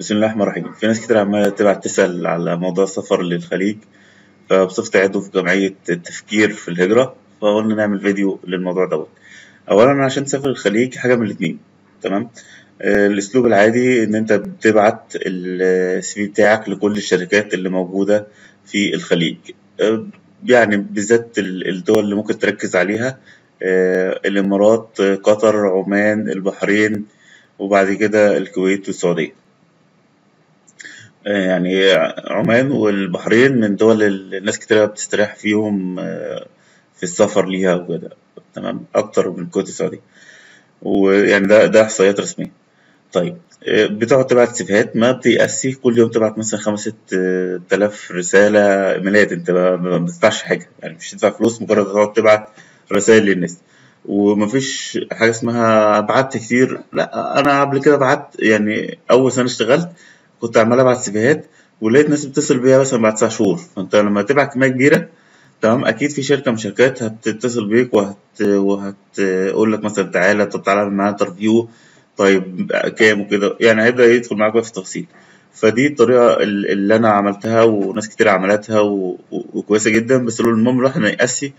بسم الله الرحمن الرحيم. في ناس كتير عمالة تبعت تسأل على موضوع السفر للخليج فبصفتي عضو في جمعية التفكير في الهجرة فقلنا نعمل فيديو للموضوع دوت. أولا عشان تسافر الخليج حاجة من الاتنين تمام؟ آه، الأسلوب العادي إن أنت بتبعت السي في بتاعك لكل الشركات اللي موجودة في الخليج. آه، يعني بالذات ال- الدول اللي ممكن تركز عليها آه، الإمارات قطر عمان البحرين وبعد كده الكويت والسعودية. يعني عمان والبحرين من دول الناس كتير بتستريح فيهم آه، في السفر ليها وكده. تمام؟ أكتر من الكويت والسعودية ويعني ده ده إحصائيات رسمية. طيب آه، بتقعد تبعت سيفيهات ما بتيأسي كل يوم تبعت مثلا خمس ست آه، تلاف رسالة إيميلات أنت ما بتدفعش حاجة. يعني مش تدفع فلوس مجرد تقعد تبعت رسائل للناس. ومفيش حاجة اسمها بعت كتير. لا أنا قبل كده بعت يعني أول سنة اشتغلت كنت عمال ابعت سيفيهات ولقيت ناس بتتصل بيا مثلا بعد تسع شهور. فأنت لما تبعت كميه كبيره تمام؟ أكيد في شركة من الشركات هتتصل بيك وهت وهتقول لك مثلا تعالى طب تعالى أعمل معانا انترفيو طيب كام وكده. يعني هيبدأ يدخل معاك في التفاصيل. فدي الطريقة ال- اللي أنا عملتها وناس كتير عملتها وكويسة جدا. بس المهم الواحد ما ييأسش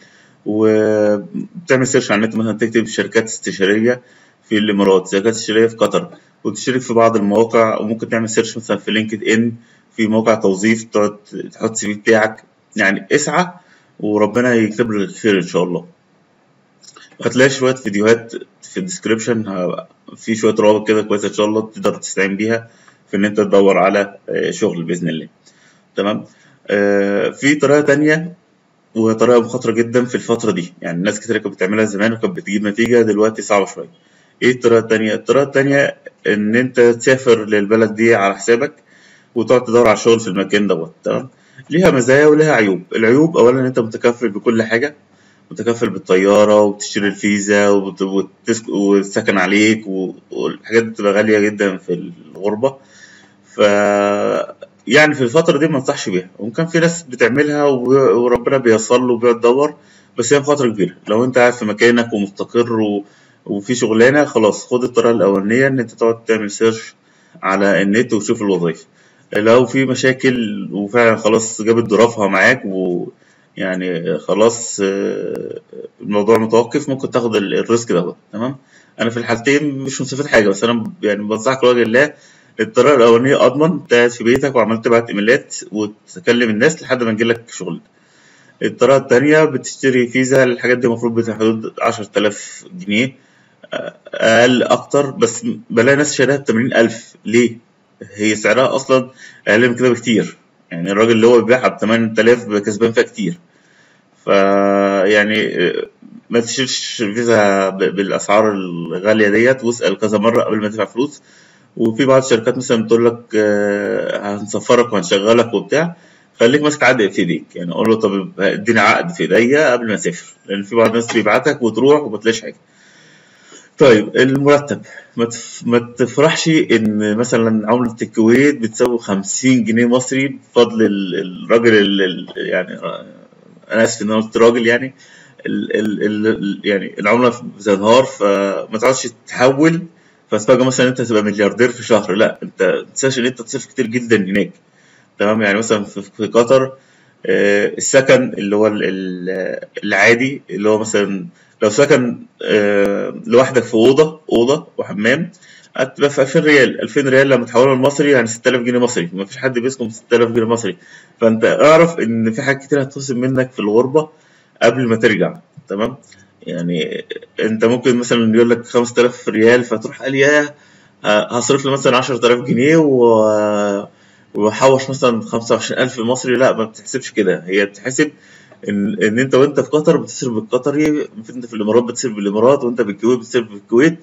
وبتعمل search على النت مثلا تكتب شركات استشارية في الإمارات شركات استشارية في قطر. وتشترك في بعض المواقع وممكن تعمل search مثلا في LinkedIn في موقع توظيف تقعد تحط ال CV بتاعك يعني اسعى وربنا يكتب لك الخير إن شاء الله. هتلاقي شوية فيديوهات في ال description في شوية روابط كده كويسة إن شاء الله تقدر تستعين بيها في إن أنت تدور على آه، شغل بإذن الله. تمام؟ آه، في طريقة تانية وهي طريقة مخاطرة جدا في الفترة دي. يعني الناس كتير كانت بتعملها زمان وكانت بتجيب نتيجة دلوقتي صعبة شوية. إيه الطريقة التانية؟ الطريقة التانية إن أنت تسافر للبلد دي على حسابك وتقعد تدور على شغل في المكان دوت تمام؟ ليها مزايا وليها عيوب. العيوب اولا أنت متكفل بكل حاجة متكفل بالطيارة وبتشتري الفيزا والسكن عليك والحاجات دي بتبقى غالية جدا في الغربة. ف يعني في الفترة دي ما انصحش بيها. وكان في ناس بتعملها وربنا بيصل له وبيقعد بس هي مخاطرة كبيرة. لو أنت قاعد في مكانك ومستقر و... وفي شغلانة خلاص خد الطريقة الأولانية إن أنت تقعد تعمل سيرش على النت وتشوف الوظائف. لو في مشاكل وفعلا خلاص جابت ظروفها معاك ويعني خلاص آه، الموضوع متوقف ممكن تاخد ال- الريسك دوت تمام؟ أنا في الحالتين مش مستفيد حاجة بس أنا يعني بنصحك لوجه الله الطريقة الأولانية أضمن انت قاعد في بيتك وعمال تبعت إيميلات وتكلم الناس لحد ما يجيلك شغل. الطريقة التانية بتشتري فيزا الحاجات دي المفروض بحدود 10000 جنيه. أقل أكتر بس بلاقي ناس شاريها ب 80000 ليه؟ هي سعرها أصلا أقل من كده بكتير. يعني الراجل اللي هو بيبيعها ب 8000 كسبان فيها كتير. ف يعني ما تشتريش فيزا بالأسعار الغالية ديت واسأل كذا مرة قبل ما تدفع فلوس. وفي بعض الشركات مثلا بتقول لك آه، هنسفرك وهنشغلك وبتاع. خليك ماسك عقد في إيديك. يعني قول له طب اديني عقد في إيديا قبل ما اسافر لأن في بعض الناس بيبعتك وتروح وما تلاقيش حاجة. طيب المرتب. ما ما تفرحش إن مثلا عملة الكويت بتساوي 50 جنيه مصري بفضل ال- الراجل ال- يعني أنا آسف إن أنا قلت راجل يعني ال ال ال يعني العملة بتنهار فما تقعدش تحول فاسبقى مثلا أنت تبقى ملياردير في شهر. لا أنت ما تنساش إن أنت تصرف كتير جدا هناك. تمام؟ يعني مثلا في قطر آه، السكن اللي هو ال- ال- العادي اللي هو مثلا لو سكن آه، لوحدك في أوضة أوضة وحمام هتبقى في 2000 ريال 2000 ريال لما تحولها لمصري يعني 6000 جنيه مصري. ما فيش حد بيسكن ب 6000 جنيه مصري. فأنت اعرف إن في حاجات كتير هتخصم منك في الغربة قبل ما ترجع. تمام؟ يعني أنت ممكن مثلا يقول لك 5000 ريال فتروح قال ياه هصرف لي مثلا 10000 جنيه و وحوش مثلا 25000 مصري. لا ما بتحسبش كده. هي بتحسب ان إن أنت وأنت في قطر بتصرف بالقطري أنت في الإمارات بتصرف بالإمارات وأنت بالكويت بتصرف بالكويت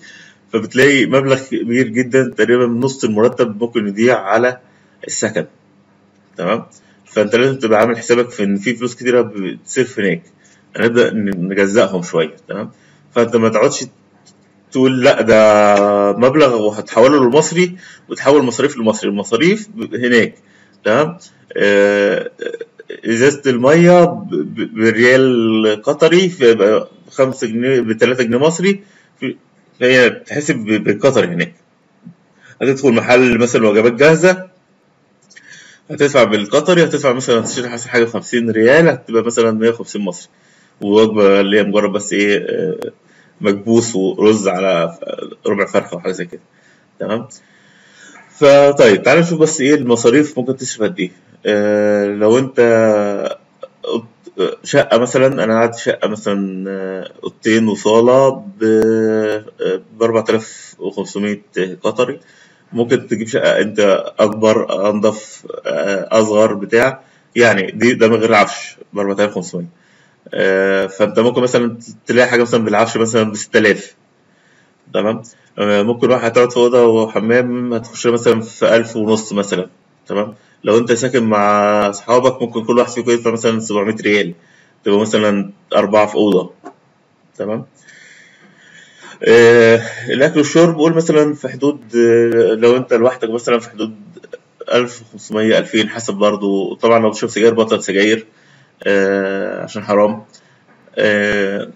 فبتلاقي مبلغ كبير جدا تقريبا نص المرتب ممكن يضيع على السكن. تمام؟ فأنت لازم تبقى عامل حسابك في إن في فلوس كتيرة بتصرف هناك. هنبدأ نجزأهم شوية. تمام؟ فأنت ما تقعدش تقول لا ده مبلغ وهتحوله للمصري وتحول مصاريف لمصري. المصاريف هناك. تمام؟ آه، إزازة المية ب- ب- بريال قطري في 5 جنيه ب 3 جنيه مصري. فهي بتحسب ب- بالقطري هناك. هتدخل محل مثلا وجبات جاهزة هتدفع بالقطري هتدفع مثلا تشتري حاجة حاجة بخمسين ريال هتبقى مثلا مية وخمسين مصري. ووجبة اللي هي مجرد بس إيه آه، مكبوس ورز على ربع فرخة وحاجة زي كده. تمام؟ فطيب تعالى نشوف بس إيه المصاريف ممكن تصرف قد آه، لو أنت شقة مثلا أنا قعدت شقة مثلا آه، أوضتين وصالة ب أربعة آلاف وخمسمية قطري. ممكن تجيب شقة أنت أكبر أنضف آه، أصغر بتاع. يعني دي ده من غير عفش ب 4500 آه، فأنت ممكن مثلا تلاقي حاجة مثلا بالعفش مثلا ب 6000 تمام؟ آه، ممكن واحد هتقعد في أوضة وحمام هتخش مثلا في 1000 ونص مثلا. تمام؟ لو أنت ساكن مع أصحابك ممكن كل واحد فيكم يدفع مثلا 700 ريال. تبقى مثلا أربعة في أوضة. تمام؟ آه، الأكل والشرب قول مثلا في حدود آه، لو أنت لوحدك مثلا في حدود ألف وخمسمية ألفين حسب برضو. طبعا لو بتشرب سجاير بطل سجاير آه، عشان حرام. آه،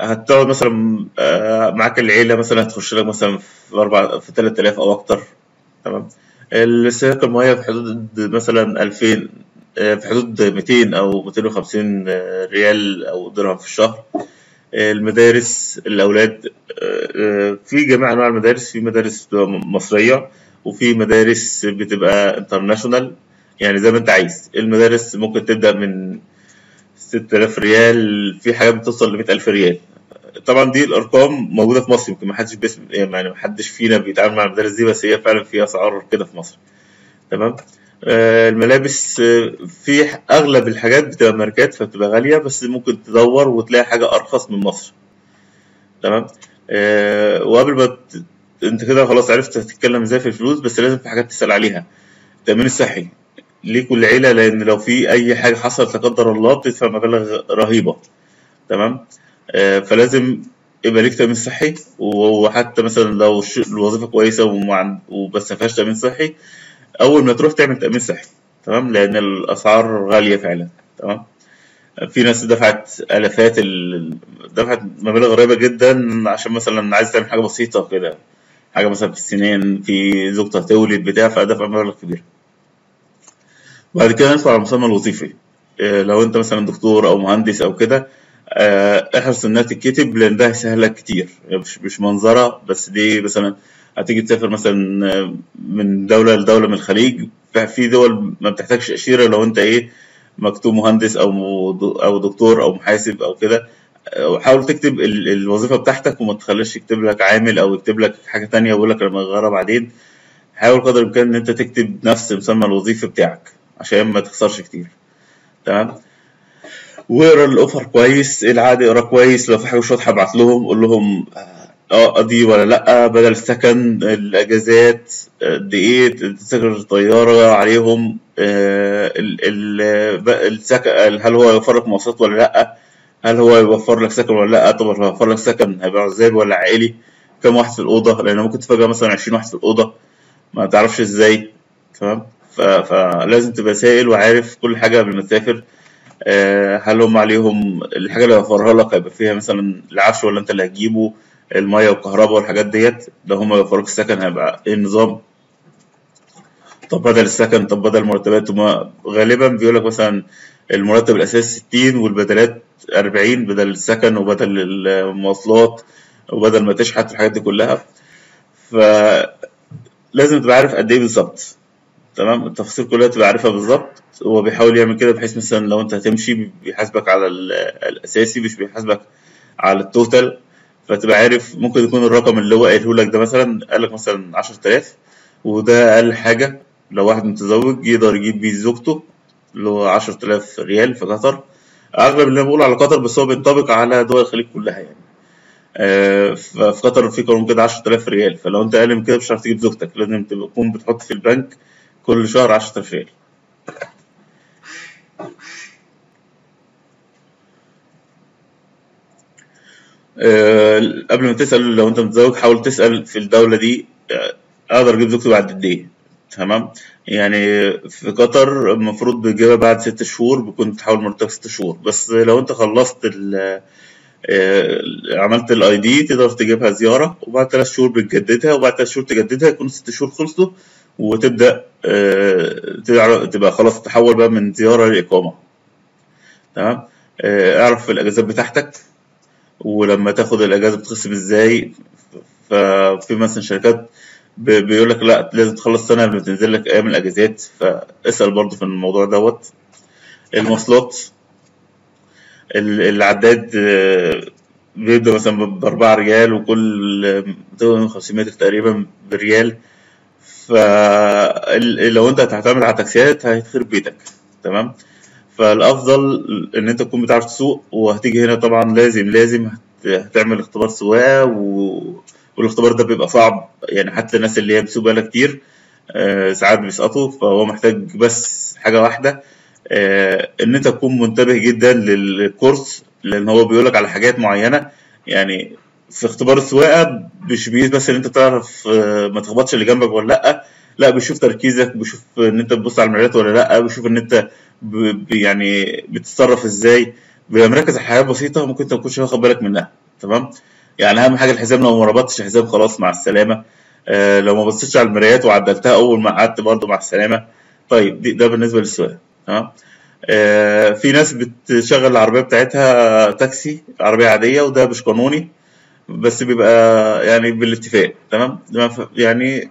هتقعد مثلا آه، معاك العيلة مثلا هتخش لك مثلا في أربع في تلات آلاف أو أكتر. تمام؟ السياق المية في حدود مثلا ألفين آه، في حدود ميتين أو ميتين وخمسين ريال أو درهم في الشهر. المدارس الأولاد آه، آه، في جميع أنواع المدارس. في مدارس مصرية وفي مدارس بتبقى international يعني زي ما أنت عايز. المدارس ممكن تبدأ من 6000 ريال في حاجات بتوصل ل 100000 ريال. طبعا دي الأرقام موجودة في مصر يمكن ما حدش يعني ما حدش فينا بيتعامل مع المدارس دي بس هي فعلا في أسعار كده في مصر. تمام؟ آه، الملابس آه، في أغلب الحاجات بتبقى ماركات فبتبقى غالية بس ممكن تدور وتلاقي حاجة أرخص من مصر. تمام؟ آه، وقبل ما انت كده خلاص عرفت هتتكلم إزاي في الفلوس بس لازم في حاجات تسأل عليها. التأمين الصحي. ليكوا العيلة لأن لو في أي حاجة حصلت لا قدر الله بتدفع مبالغ رهيبة. تمام؟ فلازم يبقى ليك تأمين صحي وحتى مثلا لو وما عن- وبس ما فيهاش تأمين صحي أول ما تروح تعمل تأمين صحي تمام؟ لأن الأسعار غالية فعلا تمام؟ في ناس دفعت آلافات ال... دفعت مبالغ قريبة جدا عشان مثلا عايز تعمل حاجة بسيطة كده حاجة مثلا في السنان في زوجته هتولد بتاع فدفع مبلغ كبير بعد كده ندخل على المسمى الوظيفي إيه، لو أنت مثلا دكتور أو مهندس أو كده آه، احرص انها تتكتب لأن ده هيسهل لك كتير. يعني مش مش منظرة بس دي مثلا هتيجي تسافر مثلا آه، من دولة لدولة من الخليج. في دول ما بتحتاجش أشيرة لو أنت إيه مكتوب مهندس أو أو دكتور أو محاسب أو كده. آه، حاول تكتب ال- الوظيفة بتاعتك وما تخليش يكتب لك عامل أو يكتب لك حاجة تانية ويقول لك لما اغيرها بعدين حاول قدر الإمكان إن أنت تكتب نفس مسمى الوظيفي بتاعك عشان ما تخسرش كتير. تمام؟ واقرا الأوفر كويس العقد اقرا كويس لو في حاجة مش واضحة أبعت لهم قول لهم آه دي ولا لأ بدل السكن الأجازات قد إيه تذاكر الطيارة عليهم آه، السكن هل هو يوفر لك مواصلات ولا لأ؟ هل هو يوفر لك سكن ولا لأ؟ طب لو يوفر لك سكن هيبقى عزاب ولا عائلي؟ كم واحد في الأوضة؟ لأن ممكن تفاجئ مثلا 20 واحد في الأوضة ما تعرفش إزاي تمام؟ فلازم تبقى سائل وعارف كل حاجة قبل ما تسافر. آه، هل هم عليهم الحاجة اللي هيوفرها لك؟ هيبقى فيها مثلا العفش ولا أنت اللي هتجيبه؟ المية والكهرباء والحاجات ديت؟ لو هم يوفروك السكن هيبقى إيه النظام؟ طب بدل السكن طب بدل المرتبات هما غالبا بيقول لك مثلا المرتب الأساسي 60 والبدلات 40 بدل السكن وبدل المواصلات وبدل ما تشحت الحاجات دي كلها. فلازم تبقى عارف قد إيه بالظبط. تمام؟ التفاصيل كلها تبقى عارفها بالظبط. هو بيحاول يعمل كده بحيث مثلا لو أنت هتمشي بيحاسبك على ال- الأساسي مش بيحاسبك على ال total فتبقى عارف ممكن يكون الرقم اللي هو قايله لك ده مثلا قال لك مثلا 10000 وده أقل حاجة لو واحد متزوج يقدر يجيب بيه زوجته اللي هو 10000 ريال في قطر. أغلب اللي بقول على قطر بس هو بينطبق على دول الخليج كلها يعني. آه، ففي قطر في قانون كده 10000 ريال. فلو أنت أقل من كده مش هتعرف تجيب زوجتك. لازم تكون بتحط في البنك كل شهر 10000 ريال. آه، قبل ما تسأل لو أنت متزوج حاول تسأل في الدولة دي آه، أقدر أجيب زوجتي بعد قد إيه؟ تمام؟ يعني في قطر المفروض بتجيبها بعد ست شهور بكون تحول مرتبك ست شهور. بس لو أنت خلصت ال- آه، عملت الاي دي تقدر تجيبها زيارة وبعد ثلاث شهور بتجددها وبعد ثلاث شهور تجددها يكون ست شهور خلصوا. وتبدأ آه، تبقى خلاص تحول بقى من زيارة لإقامة. تمام؟ آه، اعرف الأجازات بتاعتك ولما تاخد الأجازة بتخصم إزاي. ففي مثلا شركات بيقول لك لا لازم تخلص سنة قبل ما تنزل لك أيام الأجازات. فاسأل برضو في الموضوع دوت. المواصلات ال- العداد آه، بيبدأ مثلا بأربعة ريال وكل 250 متر تقريبا بريال فلو انت هتعتمد على تاكسيات هيخرب بيتك تمام؟ فالأفضل إن أنت تكون بتعرف تسوق وهتيجي هنا طبعا لازم لازم هت- هتعمل اختبار سواقة و... والاختبار ده بيبقى صعب يعني حتى الناس اللي هي بتسوق بقالها كتير آه، ساعات بيسقطوا فهو محتاج بس حاجة واحدة آه، إن أنت تكون منتبه جدا للكورس لأن هو بيقولك على حاجات معينة يعني في اختبار السواقة مش بيقيس بس إن أنت تعرف آه، ما تخبطش اللي جنبك ولا لأ. لأ بيشوف تركيزك بيشوف إن أنت بتبص على المرايات ولا لأ بيشوف إن أنت يعني بتتصرف إزاي. بيبقى مركز على حاجات بسيطة ممكن أنت ما تكونش واخد بالك منها تمام؟ يعني أهم حاجة الحزام لو ما ربطتش الحزام خلاص مع السلامة. آه لو ما بصيتش على المرايات وعدلتها أول ما قعدت برضه مع السلامة. طيب دي ده بالنسبة للسواقة تمام؟ آه في ناس بتشغل العربية بتاعتها تاكسي عربية عادية وده مش قانوني. بس بيبقى يعني بالاتفاق تمام؟ يعني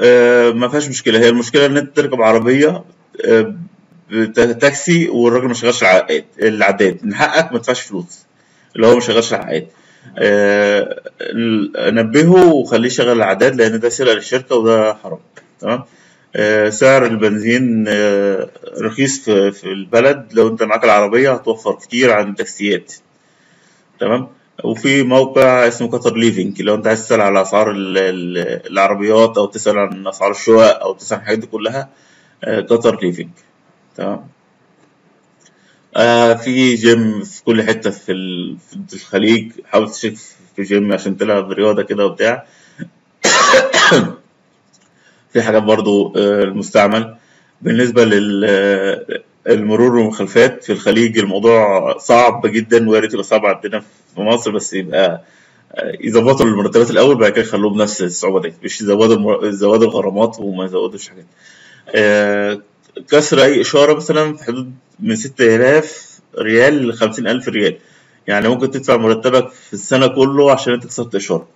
آه ما فيهاش مشكلة. هي المشكلة إن أنت تركب عربية آه تاكسي والراجل ما شغالش العقاد العداد. من حقك ما تدفعش فلوس. اللي هو ما شغالش العقاد. آه، نبهه وخليه يشغل العداد لأن ده سرقة للشركة وده حرام. تمام؟ سعر البنزين رخيص في البلد. لو أنت معاك العربية هتوفر كتير عن التاكسيات تمام؟ وفي موقع اسمه قطر Living لو انت عايز تسأل على أسعار ال- ال- العربيات أو تسأل عن أسعار الشقق أو تسأل عن الحاجات دي كلها آه، قطر Living. تمام؟ آه في جيم في كل حتة في ال- في الخليج حاول تشوف في جيم عشان تلعب رياضة كده وبتاع. في حاجات برضو آه، المستعمل. بالنسبة للمرور والمخالفات في الخليج الموضوع صعب جدا ويا ريت يبقى صعب عندنا في مصر بس يبقى يظبطوا المرتبات الأول بعد كده يخلوه بنفس الصعوبة دي. مش يزودوا يزودوا الغرامات وما يزودوش حاجات. آه، كسر أي إشارة مثلا في حدود من 6000 ريال ل 50000 ريال. يعني ممكن تدفع مرتبك في السنة كله عشان أنت كسرت إشارة.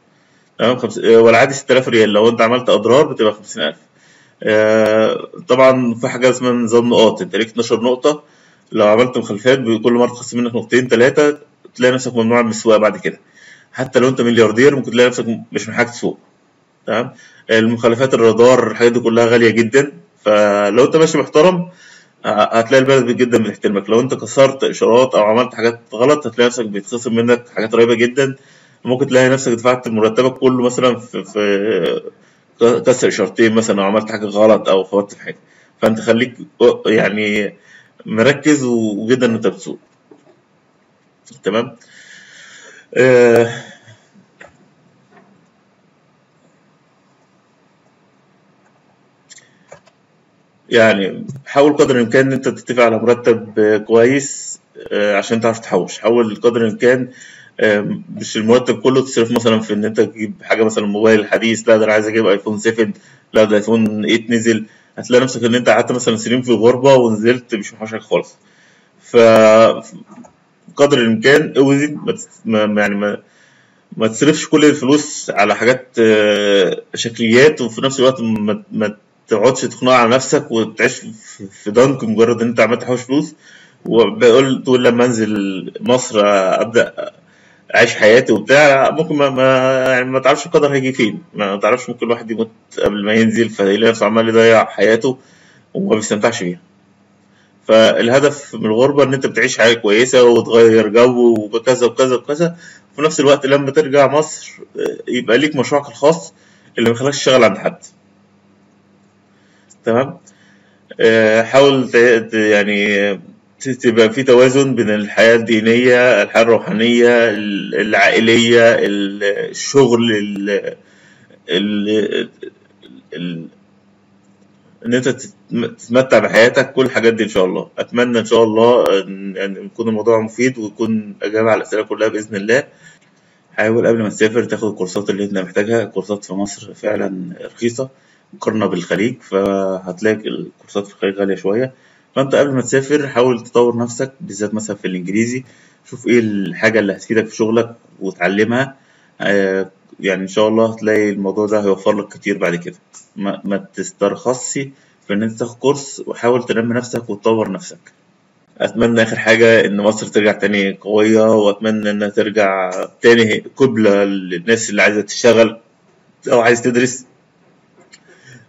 تمام؟ خمس... والعادي 6000 ريال. لو أنت عملت أضرار بتبقى 50000 آه، طبعا في حاجة اسمها نظام نقاط. أنت ليك 12 نقطة. لو عملت مخالفات كل مرة تخصم منك نقطتين ثلاثة تلاقي نفسك ممنوع من السواقة بعد كده. حتى لو أنت ملياردير ممكن تلاقي نفسك مش محتاج تسوق تمام؟ المخالفات الرادار الحاجات دي كلها غالية جدا. فلو انت ماشي محترم هتلاقي البلد جدا بتحترمك لو انت كسرت إشارات أو عملت حاجات غلط هتلاقي نفسك بيتخصم منك حاجات قريبة جدا. ممكن تلاقي نفسك دفعت مرتبك كله مثلا في, في كسر اشارتين مثلا أو عملت حاجة غلط أو خبطت في حاجة. فأنت خليك يعني مركز وجدا ان أنت بتسوق. تمام؟ آه يعني حاول قدر الإمكان إن أنت تتفق على مرتب كويس آه، عشان تعرف تحوش. حاول قدر الإمكان مش المرتب كله تصرف مثلا في إن أنت تجيب حاجة مثلا موبايل حديث لا ده أنا عايز أجيب iPhone 7 لا ده iPhone 8 نزل. هتلاقي نفسك إن أنت قعدت مثلا سنين في الغربة ونزلت مش محوش حاجة خالص. ف قدر الإمكان اوزن ما يعني ما ما تصرفش كل الفلوس على حاجات آه، شكليات وفي نفس الوقت ما, ما تقعدش تقطع على نفسك وتعيش في ضنك مجرد إن أنت عمال تحوش فلوس. وبقول تقول لما أنزل مصر أبدأ اعيش حياتي وبتاع ممكن ما ما يعني ما تعرفش القدر هيجي فين. ما تعرفش ممكن الواحد يموت قبل ما ينزل فيلاقي نفسه عمال يضيع حياته وما بيستمتعش بيها. فالهدف من الغربة إن أنت بتعيش حياة كويسة وتغير جو وكذا وكذا وكذا. وفي نفس الوقت لما ترجع مصر يبقى ليك مشروعك الخاص اللي ما يخليكش تشتغل عند حد. تمام؟ آه، حاول يعني تبقى في توازن بين الحياة الدينية الحياة الروحانية ال- العائلية ال- الشغل ال- ال- ال- إن أنت تتم- تتمتع بحياتك كل الحاجات دي إن شاء الله. أتمنى إن شاء الله ان يكون الموضوع مفيد ويكون اجابه على الأسئلة كلها بإذن الله. حاول قبل ما تسافر تاخد الكورسات اللي أنت محتاجها. الكورسات في مصر فعلا رخيصة مقارنة بالخليج فهتلاقي الكورسات في الخليج غالية شوية. فأنت قبل ما تسافر حاول تطور نفسك بالذات مثلا في الإنجليزي. شوف إيه الحاجة اللي هتفيدك في شغلك وتعلمها. آه، يعني إن شاء الله هتلاقي الموضوع ده هيوفر لك كتير بعد كده. ما, ما تسترخصش في إن أنت تاخد كورس وحاول تنمي نفسك وتطور نفسك. أتمنى آخر حاجة إن مصر ترجع تاني قوية وأتمنى إنها ترجع تاني قبلة للناس اللي عايزة تشتغل أو عايز تدرس.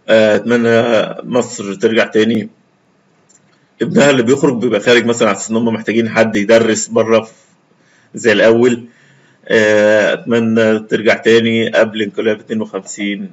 آه، أتمنى مصر ترجع تاني ابنها اللي بيخرج بيبقى خارج مثلا على إن هم محتاجين حد يدرس بره زي الأول. آه، أتمنى ترجع تاني قبل انقلاب 52